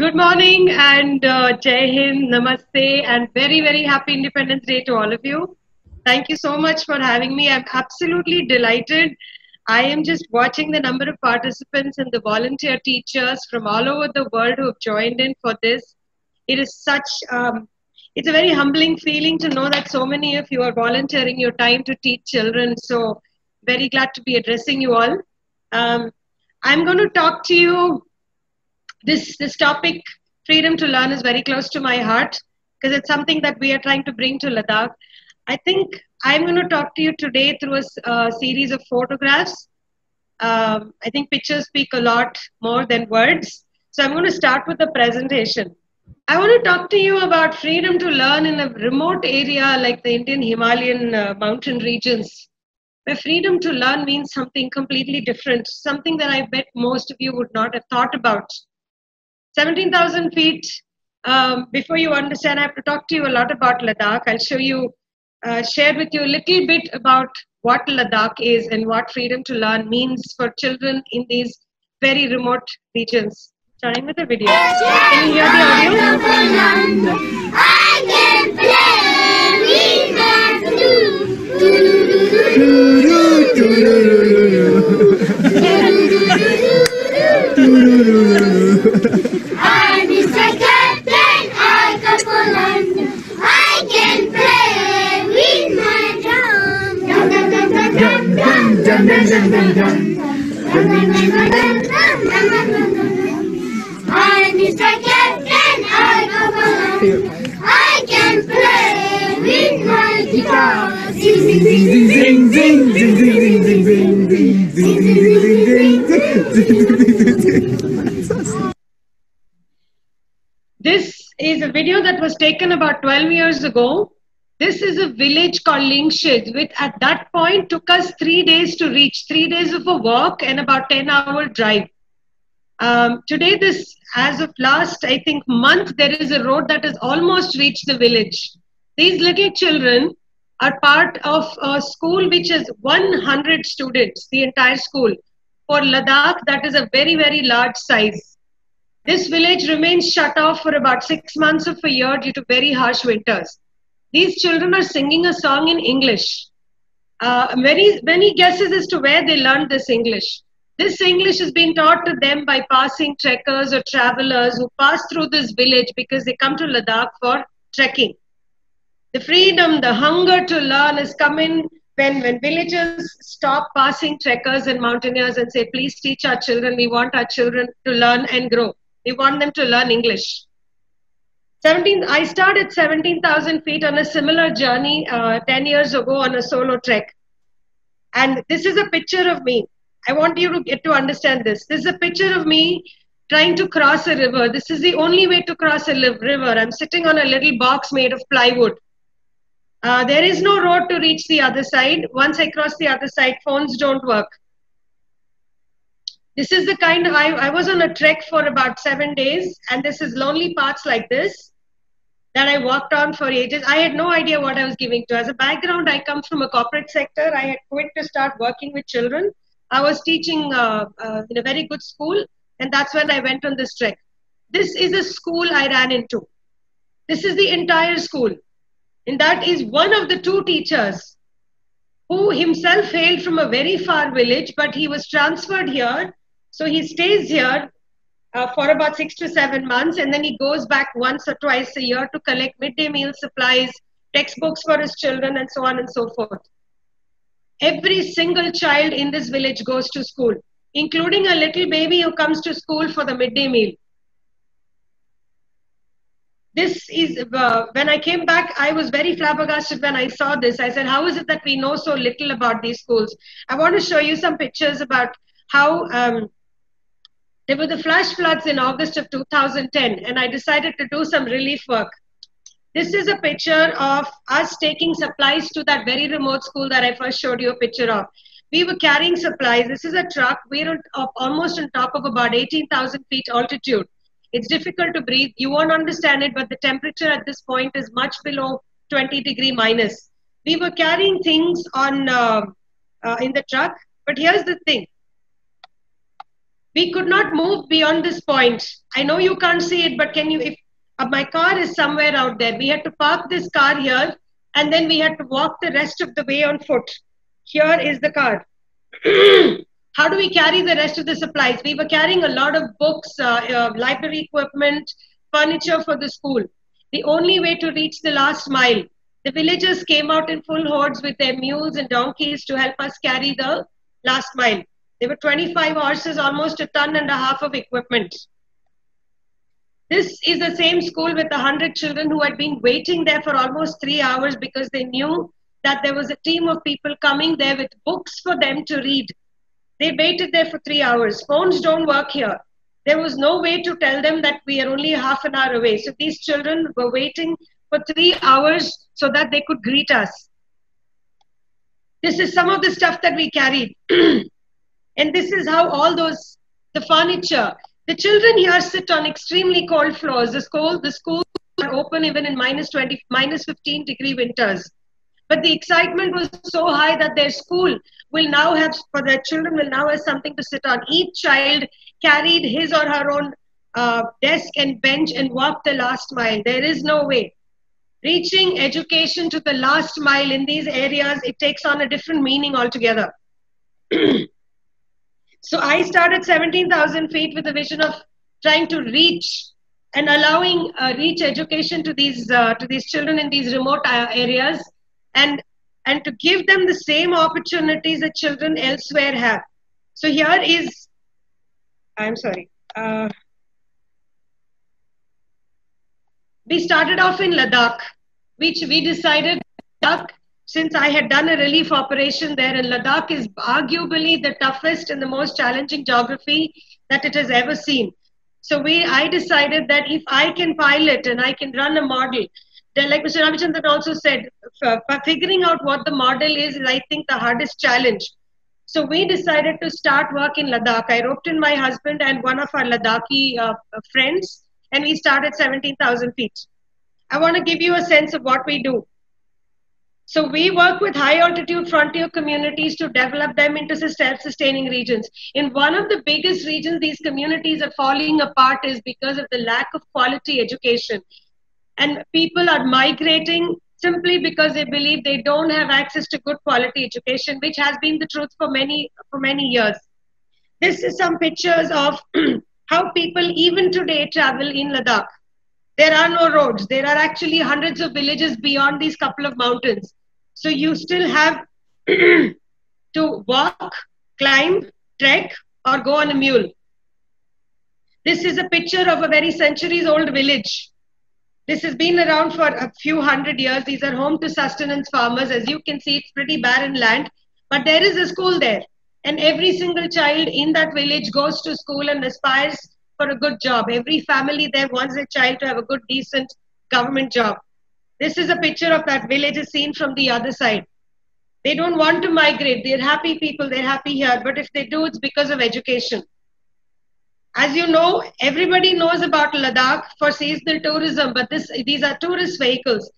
Good morning and uh, Jai Hind, Namaste, and very, very happy Independence Day to all of you. Thank you so much for having me. I'm absolutely delighted. I am just watching the number of participants and the volunteer teachers from all over the world who have joined in for this. It is such, um, it's a very humbling feeling to know that so many of you are volunteering your time to teach children. So, very glad to be addressing you all. Um, I'm going to talk to you this this topic freedom to learn is very close to my heart because it's something that we are trying to bring to ladakh. I think i'm going to talk to you today through a, series of photographs. Um, i think pictures speak a lot more than words. So i'm going to start with the presentation. I want to talk to you about freedom to learn in a remote area like the indian himalayan uh, mountain regions where freedom to learn means something completely different something that i bet most of you would not have thought about 17,000 feet. Um, before you understand, I have to talk to you a lot about Ladakh. I'll show you, uh, share with you a little bit about what Ladakh is and what freedom to learn means for children in these very remote regions. Starting with the video. Can you hear the audio? I can play I'm Mr. Captain I couple. I can play with my drum. Dum dum dum dum dum dum dum dum dum dum. I'm Mr. Captain I can play with my guitar. Zing zing zing zing zing zing zing zing zing zing zing zing zing zing this is a video that was taken about 12 years ago. This is a village called Lingshed, which at that point took us three days to reach, three days of a walk and about 10 hour drive. Um, today, this, as of last, I think, month, there is a road that has almost reached the village. These little children are part of a school which has 100 students, the entire school. For Ladakh, that is a very, very large size. This village remains shut off for about six months of a year due to very harsh winters. These children are singing a song in English. Uh, many, many guesses as to where they learned this English. This English has been taught to them by passing trekkers or travelers who pass through this village because they come to Ladakh for trekking. The freedom, the hunger to learn has come in when, when villagers stop passing trekkers and mountaineers and say, please teach our children, we want our children to learn and grow. We want them to learn English. 17, I started 17,000 feet on a similar journey uh, 10 years ago on a solo trek. And this is a picture of me. I want you to get to understand this. This is a picture of me trying to cross a river. This is the only way to cross a river. I'm sitting on a little box made of plywood. Uh, there is no road to reach the other side. Once I cross the other side, phones don't work. This is the kind of, I, I was on a trek for about seven days, and this is lonely paths like this that I walked on for ages. I had no idea what I was giving to. As a background, I come from a corporate sector. I had quit to start working with children. I was teaching uh, uh, in a very good school, and that's when I went on this trek. This is a school I ran into. This is the entire school. And that is one of the two teachers who himself hailed from a very far village, but he was transferred here so he stays here uh, for about six to seven months and then he goes back once or twice a year to collect midday meal supplies, textbooks for his children, and so on and so forth. Every single child in this village goes to school, including a little baby who comes to school for the midday meal. This is uh, when I came back, I was very flabbergasted when I saw this. I said, How is it that we know so little about these schools? I want to show you some pictures about how um, there were the flash floods in August of 2010, and I decided to do some relief work. This is a picture of us taking supplies to that very remote school that I first showed you a picture of. We were carrying supplies. This is a truck. We're on, almost on top of about 18,000 feet altitude. It's difficult to breathe. You won't understand it, but the temperature at this point is much below 20 degree minus. We were carrying things on uh, uh, in the truck, but here's the thing We could not move beyond this point. I know you can't see it, but can you, if uh, my car is somewhere out there, we had to park this car here and then we had to walk the rest of the way on foot. Here is the car. How do we carry the rest of the supplies? We were carrying a lot of books, uh, uh, library equipment, furniture for the school. The only way to reach the last mile, the villagers came out in full hordes with their mules and donkeys to help us carry the last mile. There were 25 horses, almost a ton and a half of equipment. This is the same school with 100 children who had been waiting there for almost three hours because they knew that there was a team of people coming there with books for them to read. They waited there for three hours. Phones don't work here. There was no way to tell them that we are only half an hour away. So these children were waiting for three hours so that they could greet us. This is some of the stuff that we carried. and this is how all those, the furniture, the children here sit on extremely cold floors. The school, the schools are open even in minus 20, minus 15 degree winters. But the excitement was so high that their school will now have, for their children, will now have something to sit on. Each child carried his or her own uh, desk and bench and walked the last mile. There is no way. Reaching education to the last mile in these areas, it takes on a different meaning altogether. so I started 17,000 feet with a vision of trying to reach and allowing uh, reach education to these uh, to these children in these remote uh, areas and and to give them the same opportunities that children elsewhere have. So here is i'm sorry uh, we started off in ladakh which we decided ladakh since i had done a relief operation there and ladakh is arguably the toughest and the most challenging geography that it has ever seen. So we i decided that if i can pilot and i can run a model like Mr. Ramachandran also said, figuring out what the model is, is I think the hardest challenge. So we decided to start work in Ladakh. I roped in my husband and one of our Ladakhi uh, friends, and we started 17,000 feet. I want to give you a sense of what we do. So we work with high altitude frontier communities to develop them into self-sustaining regions. In one of the biggest regions, these communities are falling apart is because of the lack of quality education and people are migrating simply because they believe they don't have access to good quality education which has been the truth for many for many years. This is some pictures of how people even today travel in ladakh. There are no roads. There are actually hundreds of villages beyond these couple of mountains. So you still have to walk climb trek or go on a mule. This is a picture of a very centuries old village this has been around for a few hundred years. These are home to sustenance farmers. As you can see, it's pretty barren land, but there is a school there. And every single child in that village goes to school and aspires for a good job. Every family there wants their child to have a good, decent government job. This is a picture of that village as seen from the other side. They don't want to migrate. They're happy people. They're happy here. But if they do, it's because of education. As you know, everybody knows about Ladakh for seasonal tourism, but this, these are tourist vehicles.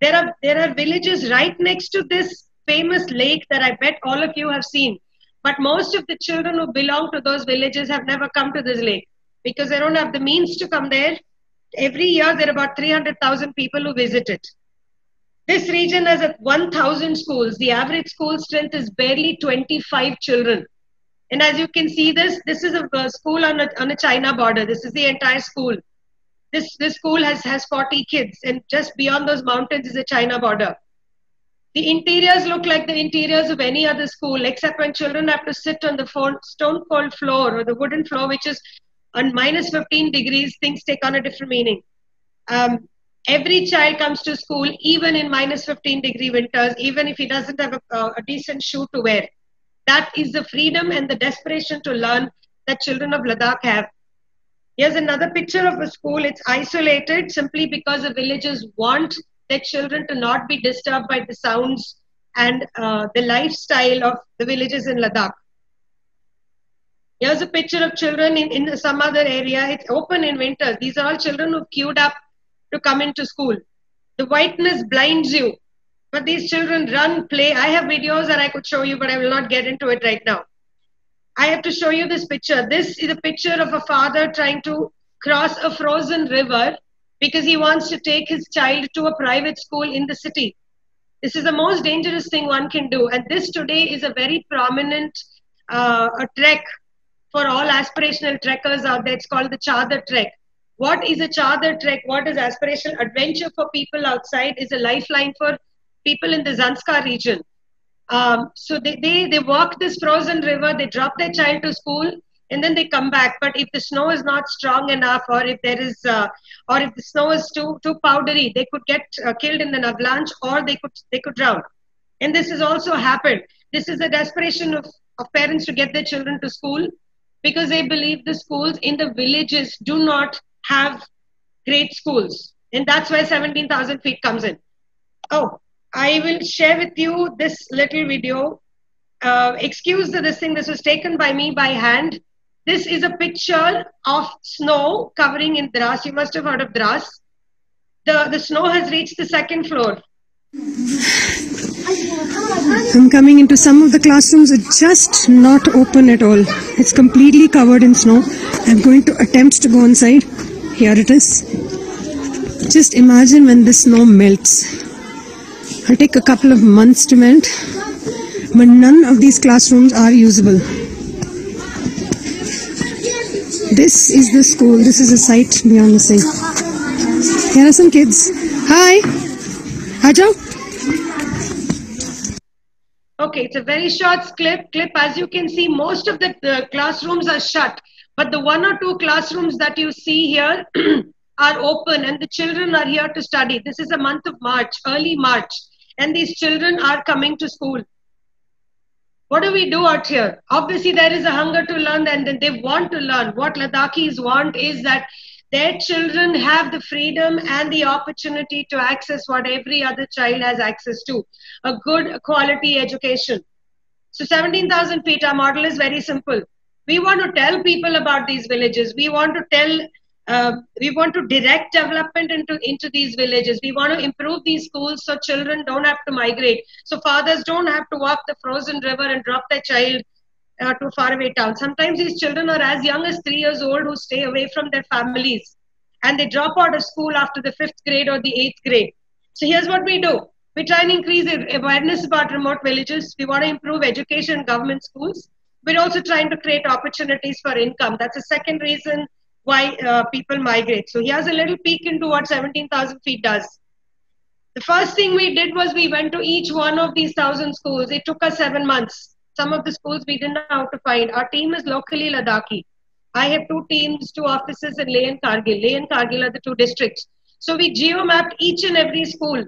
There are, there are villages right next to this famous lake that I bet all of you have seen. But most of the children who belong to those villages have never come to this lake because they don't have the means to come there. Every year, there are about 300,000 people who visit it. This region has 1,000 schools. The average school strength is barely 25 children. And as you can see this, this is a, school on a, on a China border. This is the entire school. This, this school has, has 40 kids and just beyond those mountains is a China border. The interiors look like the interiors of any other school except when children have to sit on the stone cold floor or the wooden floor which is on minus 15 degrees, things take on a different meaning. Um, every child comes to school even in minus 15 degree winters, even if he doesn't have a, a decent shoe to wear. That is the freedom and the desperation to learn that children of Ladakh have. Here's another picture of a school. It's isolated simply because the villagers want their children to not be disturbed by the sounds and uh, the lifestyle of the villages in Ladakh. Here's a picture of children in, in some other area. It's open in winter. These are all children who've queued up to come into school. The whiteness blinds you. But these children run, play. I have videos that I could show you, but I will not get into it right now. I have to show you this picture. This is a picture of a father trying to cross a frozen river because he wants to take his child to a private school in the city. This is the most dangerous thing one can do. And this today is a very prominent uh, a trek for all aspirational trekkers out there. It's called the Chadar Trek. What is a Chadar Trek? What is aspirational adventure for people outside is a lifeline for people in the Zanskar region. Um, so they, they, they walk this frozen river, they drop their child to school, and then they come back. But if the snow is not strong enough, or if there is, uh, or if the snow is too too powdery, they could get uh, killed in an avalanche, or they could they could drown. And this has also happened. This is a desperation of, of parents to get their children to school because they believe the schools in the villages do not have great schools. And that's where 17,000 feet comes in. Oh, I will share with you this little video. Uh, excuse the, this thing, this was taken by me by hand. This is a picture of snow covering in Dras. You must have heard of Dras. The, the snow has reached the second floor. I'm coming into some of the classrooms are just not open at all. It's completely covered in snow. I'm going to attempt to go inside. Here it is. Just imagine when the snow melts. It'll take a couple of months to melt, but none of these classrooms are usable. This is the school. This is a site beyond the sea. Here are some kids. Hi. Ajo. Okay, it's a very short clip. Clip, as you can see, most of the uh, classrooms are shut, but the one or two classrooms that you see here are open, and the children are here to study. This is a month of March, early March, and these children are coming to school. What do we do out here? Obviously, there is a hunger to learn, and then they want to learn. What Ladakhis want is that their children have the freedom and the opportunity to access what every other child has access to a good quality education. So, 17,000 feet, our model is very simple. We want to tell people about these villages. We want to tell, uh, we want to direct development into, into these villages. We want to improve these schools so children don't have to migrate. So, fathers don't have to walk the frozen river and drop their child uh, to faraway town. Sometimes these children are as young as three years old who stay away from their families and they drop out of school after the fifth grade or the eighth grade. So here's what we do. We try and increase awareness about remote villages. We want to improve education in government schools. We're also trying to create opportunities for income. That's the second reason why uh, people migrate. So here's a little peek into what 17,000 feet does. The first thing we did was we went to each one of these thousand schools. It took us seven months. Some of the schools we didn't know how to find. Our team is locally Ladakhi. I have two teams, two offices in Leh and Kargil. Leh and Kargil are the two districts. So we geo-mapped each and every school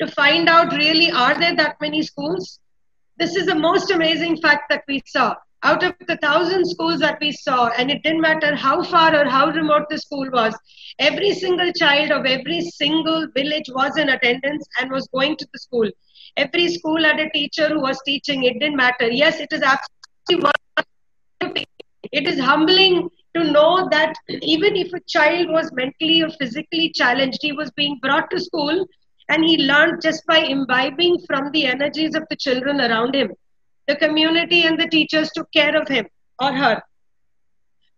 to find out really are there that many schools? This is the most amazing fact that we saw. Out of the thousand schools that we saw, and it didn't matter how far or how remote the school was, every single child of every single village was in attendance and was going to the school. Every school had a teacher who was teaching. It didn't matter. Yes, it is absolutely it is humbling to know that even if a child was mentally or physically challenged, he was being brought to school and he learned just by imbibing from the energies of the children around him. The community and the teachers took care of him or her.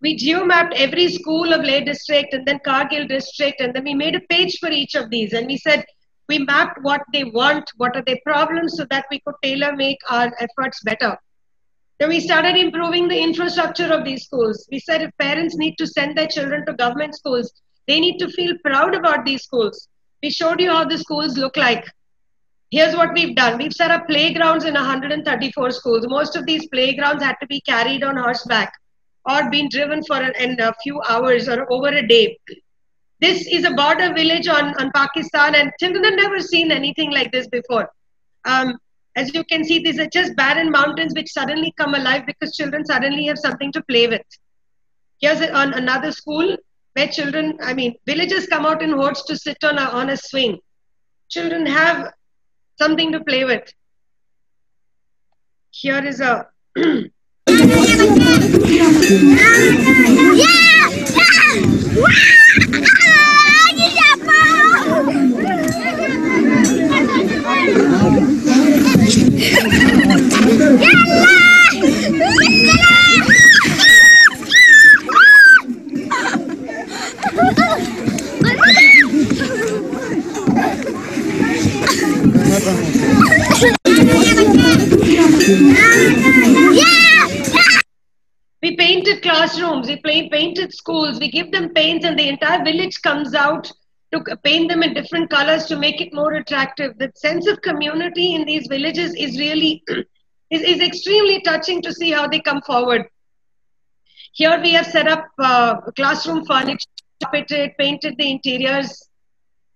We geomapped every school of Leh district and then Kargil district, and then we made a page for each of these. And we said, we mapped what they want, what are their problems, so that we could tailor make our efforts better. Then we started improving the infrastructure of these schools. We said if parents need to send their children to government schools, they need to feel proud about these schools. We showed you how the schools look like. Here's what we've done. We've set up playgrounds in 134 schools. Most of these playgrounds had to be carried on horseback or been driven for an, a few hours or over a day. This is a border village on, on Pakistan, and children have never seen anything like this before. Um, as you can see, these are just barren mountains which suddenly come alive because children suddenly have something to play with. Here's a, on another school where children, I mean, villagers come out in hordes to sit on a, on a swing. Children have something to play with. Here is a. yeah! We give them paints, and the entire village comes out to paint them in different colors to make it more attractive. The sense of community in these villages is really is, is extremely touching to see how they come forward. Here we have set up uh, classroom furniture, carpeted, painted the interiors.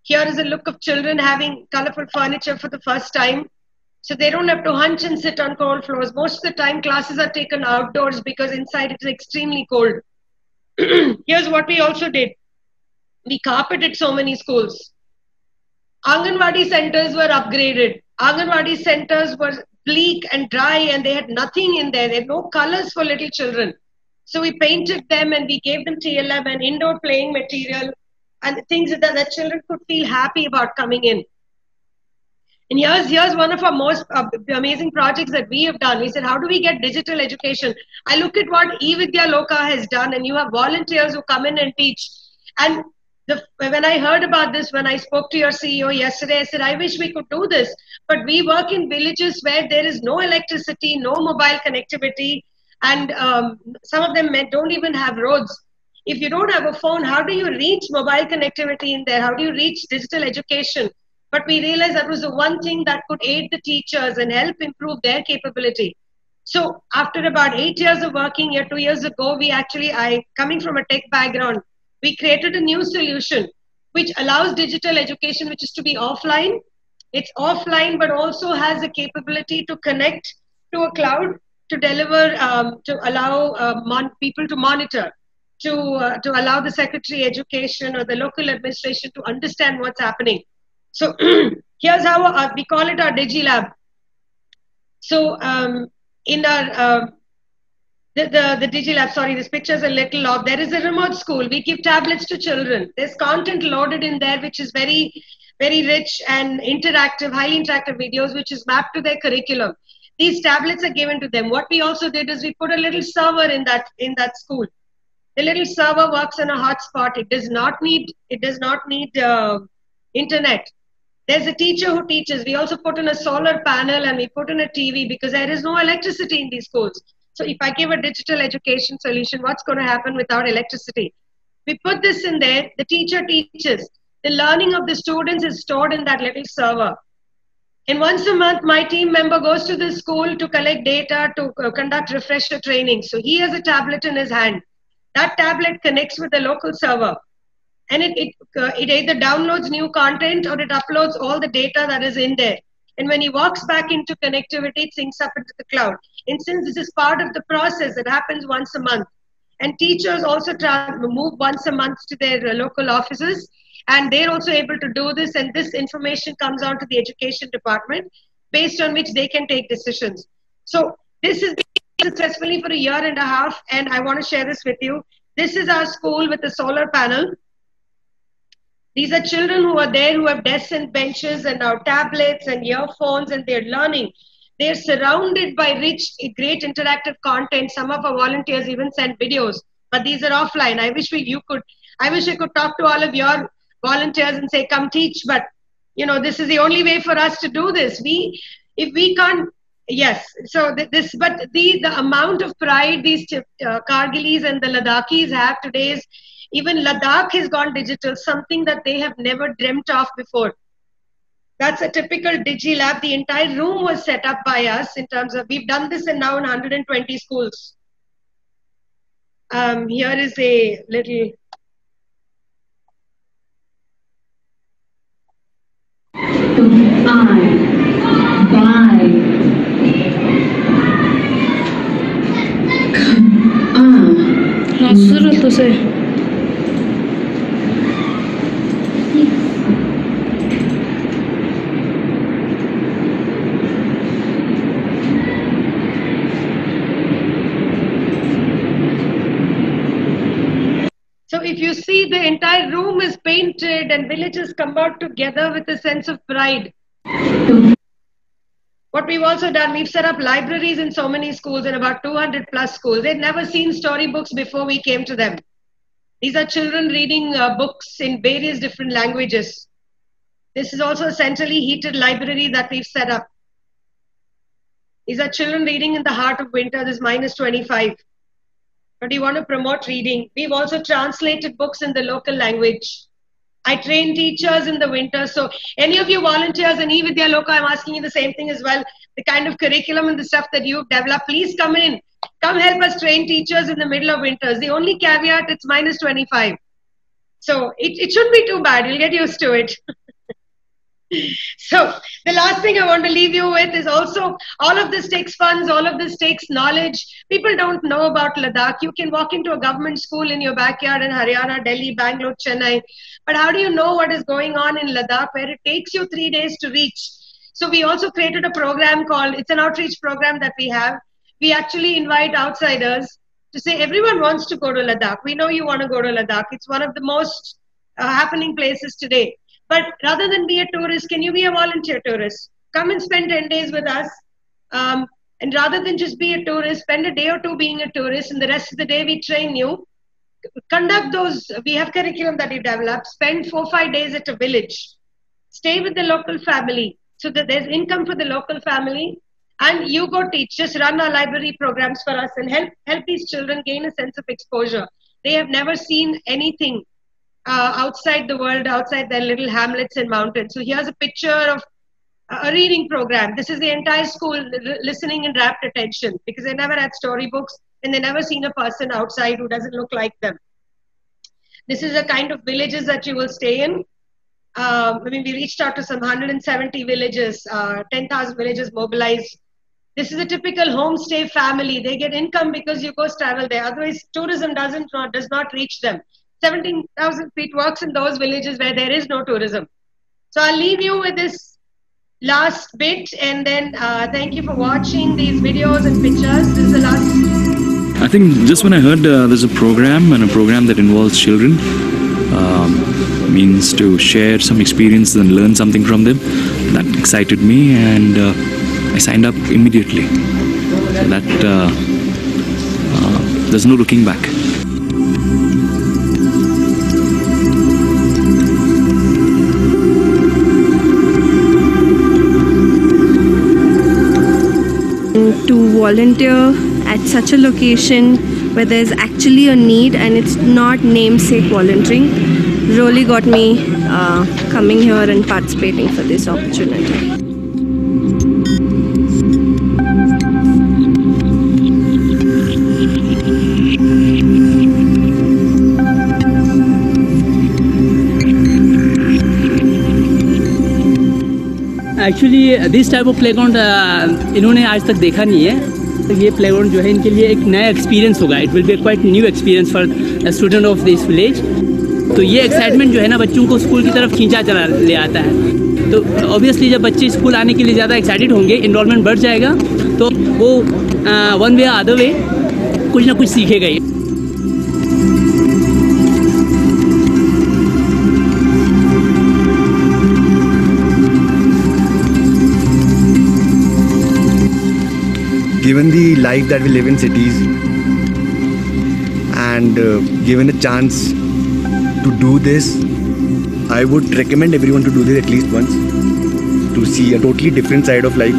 Here is a look of children having colorful furniture for the first time. So they don't have to hunch and sit on cold floors. Most of the time, classes are taken outdoors because inside it is extremely cold. Here's what we also did we carpeted so many schools. Anganwadi centers were upgraded. Anganwadi centers were bleak and dry and they had nothing in there. They had no colors for little children. So we painted them and we gave them TLM and indoor playing material and things that the children could feel happy about coming in. And here's here's one of our most uh, amazing projects that we have done. We said, how do we get digital education? I look at what eVidyaloka has done, and you have volunteers who come in and teach. And the, when I heard about this, when I spoke to your CEO yesterday, I said, I wish we could do this. But we work in villages where there is no electricity, no mobile connectivity, and um, some of them don't even have roads. If you don't have a phone, how do you reach mobile connectivity in there? How do you reach digital education? But we realized that was the one thing that could aid the teachers and help improve their capability. So after about eight years of working here, two years ago, we actually, I coming from a tech background, we created a new solution which allows digital education, which is to be offline. It's offline, but also has the capability to connect to a cloud to deliver, um, to allow uh, people to monitor, to uh, to allow the secretary education or the local administration to understand what's happening. So here's how uh, we call it our DigiLab. So um, in our uh, the, the, the DigiLab, sorry, this picture's a little off. There is a remote school. We give tablets to children. There's content loaded in there, which is very, very rich and interactive, highly interactive videos, which is mapped to their curriculum. These tablets are given to them. What we also did is we put a little server in that in that school. The little server works on a hotspot. It does not need it does not need uh, internet. There's a teacher who teaches. We also put in a solar panel and we put in a TV because there is no electricity in these schools. So if I give a digital education solution, what's going to happen without electricity? We put this in there. The teacher teaches. The learning of the students is stored in that little server. And once a month, my team member goes to the school to collect data to uh, conduct refresher training. So he has a tablet in his hand. That tablet connects with the local server and it, it, uh, it either downloads new content or it uploads all the data that is in there. And when he walks back into connectivity, it syncs up into the cloud. And since this is part of the process, it happens once a month. And teachers also move once a month to their uh, local offices, and they're also able to do this. And this information comes out to the education department, based on which they can take decisions. So this is successfully for a year and a half, and I want to share this with you. This is our school with a solar panel. These are children who are there who have desks and benches and now tablets and earphones and they're learning. They're surrounded by rich, great interactive content. Some of our volunteers even send videos, but these are offline. I wish we, you could, I wish I could talk to all of your volunteers and say, come teach, but you know, this is the only way for us to do this. We, if we can't, yes. So th- this, but the, the amount of pride these uh, Kargilis and the Ladakhis have today is even Ladakh has gone digital, something that they have never dreamt of before. That's a typical Digi Lab. The entire room was set up by us in terms of, we've done this in now in 120 schools. Um, here is a little. I buy. Ah. Nasıl se? So if you see the entire room is painted and villages come out together with a sense of pride. What we've also done, we've set up libraries in so many schools, in about 200 plus schools. They'd never seen storybooks before we came to them. These are children reading uh, books in various different languages. This is also a centrally heated library that we've set up. These are children reading in the heart of winter, this is minus 25. but we want to promote reading. We've also translated books in the local language. I train teachers in the winter. So any of you volunteers and eVidyaloka, I'm asking you the same thing as well. The kind of curriculum and the stuff that you've developed, please come in. Come help us train teachers in the middle of winters. The only caveat, it's minus 25. So it, it shouldn't be too bad. You'll get used to it. so the last thing I want to leave you with is also all of this takes funds, all of this takes knowledge. People don't know about Ladakh. You can walk into a government school in your backyard in Haryana, Delhi, Bangalore, Chennai. But how do you know what is going on in Ladakh where it takes you three days to reach? So we also created a program called, it's an outreach program that we have. We actually invite outsiders to say everyone wants to go to Ladakh. We know you want to go to Ladakh. It's one of the most uh, happening places today. But rather than be a tourist, can you be a volunteer tourist? Come and spend 10 days with us. Um, and rather than just be a tourist, spend a day or two being a tourist, and the rest of the day we train you. Conduct those, we have curriculum that we developed. Spend four, five days at a village. Stay with the local family so that there's income for the local family. And you go teach, just run our library programs for us and help, help these children gain a sense of exposure. They have never seen anything uh, outside the world, outside their little hamlets and mountains. So here's a picture of a reading program. This is the entire school listening in rapt attention because they never had storybooks and they never seen a person outside who doesn't look like them. This is the kind of villages that you will stay in. Um, I mean, we reached out to some 170 villages, uh, 10,000 villages mobilized. This is a typical homestay family. They get income because you go travel there. Otherwise, tourism doesn't does not reach them. 17,000 feet works in those villages where there is no tourism. So I'll leave you with this last bit and then uh, thank you for watching these videos and pictures. This is the last. I think just when I heard uh, there's a program and a program that involves children, um, means to share some experiences and learn something from them, that excited me and uh, I signed up immediately. So that uh, uh, there's no looking back. volunteer at such a location where there's actually a need and it's not namesake volunteering really got me uh, coming here and participating for this opportunity. Actually this type of playground इन्होंने आज तक देखा नहीं है तो ये play ground जो है, इनके लिए एक नया एक्सपीरियंस होगा। It will be quite new experience for student of this village तो ये एक्साइटमेंट जो है ना, बच्चों को स्कूल की तरफ़ खींचा चला, ले आता है। तो ऑब्वियसली जब बच्चे स्कूल आने के लिए ज़्यादा एक्साइटेड होंगे इनरोलमेंट बढ़ जाएगा तो वो वन वे अदर वे कुछ ना कुछ सीखेगा ये given the life that we live in cities and uh, given a chance to do this i would recommend everyone to do this at least once to see a totally different side of life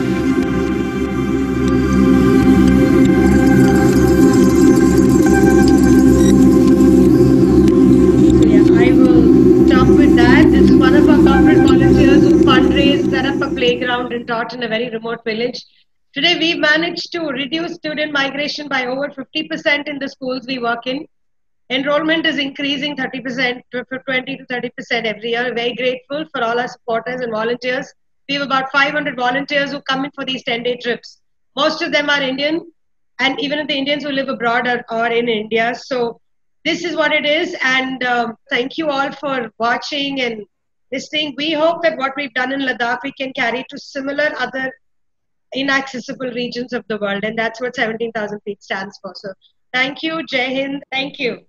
that. Up a playground and taught in a very remote village. Today, we've managed to reduce student migration by over 50% in the schools we work in. Enrollment is increasing 30% to 20 to 30% every year. Very grateful for all our supporters and volunteers. We have about 500 volunteers who come in for these 10 day trips. Most of them are Indian, and even the Indians who live abroad are, are in India. So, this is what it is. And um, thank you all for watching and listening. We hope that what we've done in Ladakh we can carry to similar other inaccessible regions of the world. And that's what 17,000 feet stands for. So thank you, Jai Hind. Thank you.